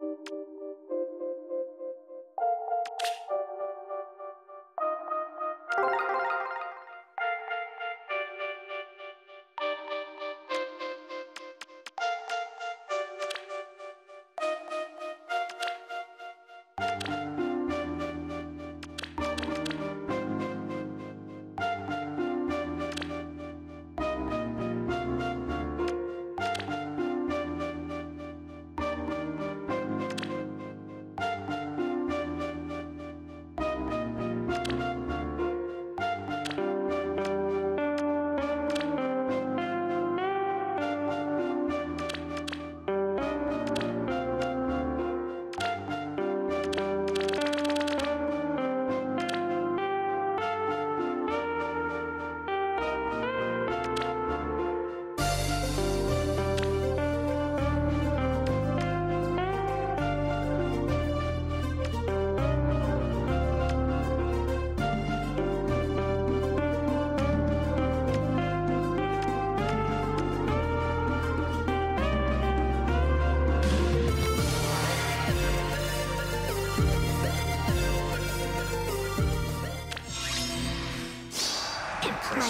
My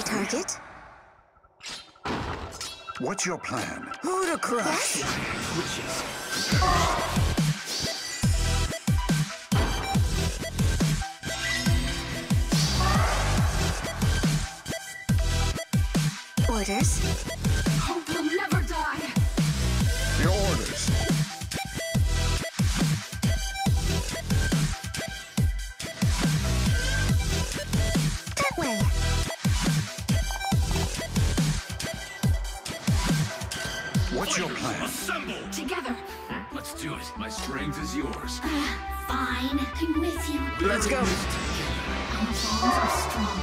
target? What's your plan? Who to crush? Yes? Orders? Hope will never What's your plan? Assemble! Together. Let's do it. My strength is yours. Uh, fine. I'm with you. Let's go. Our bonds are strong.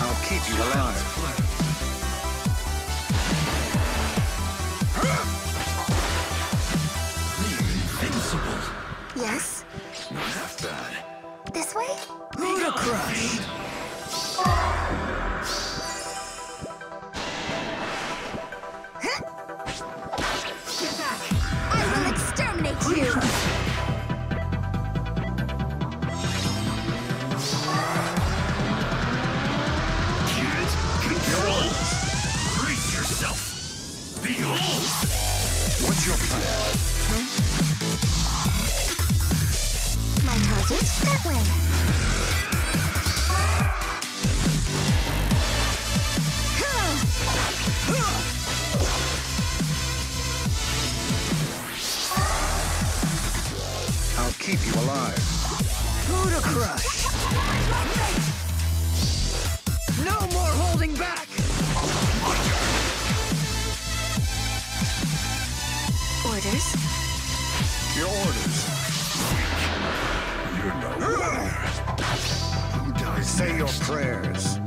I'll keep you alive. Invincible. Yes? Not half bad. This way? To crush? My? That way. I'll keep you alive. Who to crush? No more holding back! Orders? Prayers.